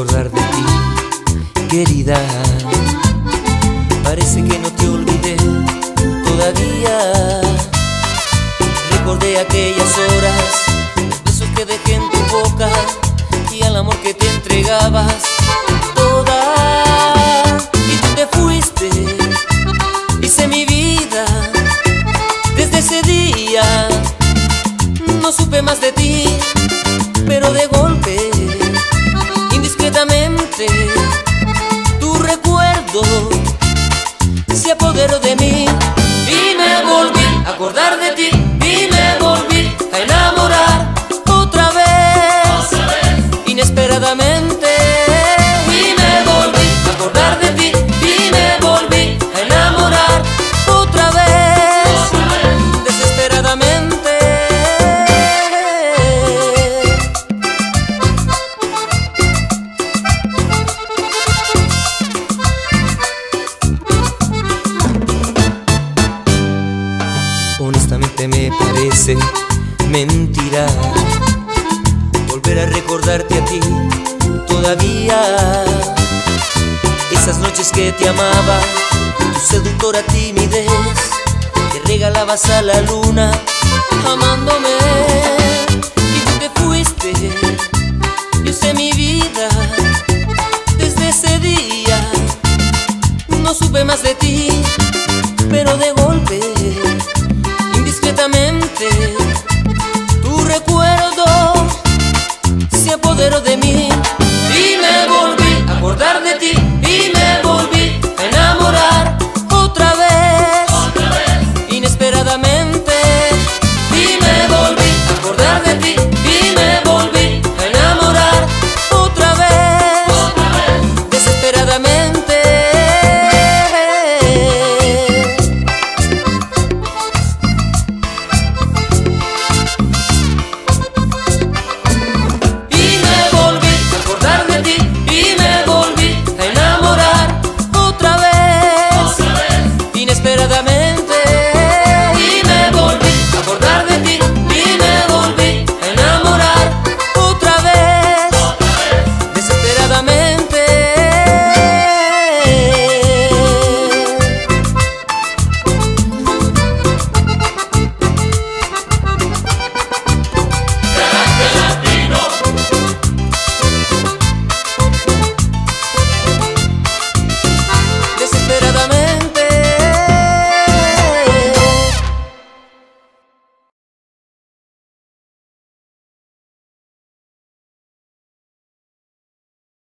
recordar de ti, querida. Parece que no te olvidé todavía. Recordé aquellas horas, besos que dejé en tu boca y al amor que te entregabas toda. Y tú te fuiste, hice mi vida desde ese día. No supe más de ti, se apoderó de mí. Y me volví a acordar de ti mentira volver a recordarte a ti todavía. Esas noches que te amaba, tu seductora timidez, te regalabas a la luna amándome y tú te fuiste. Yo sé mi vida desde ese día, no supe más de ti, pero de golpe indiscretamente faces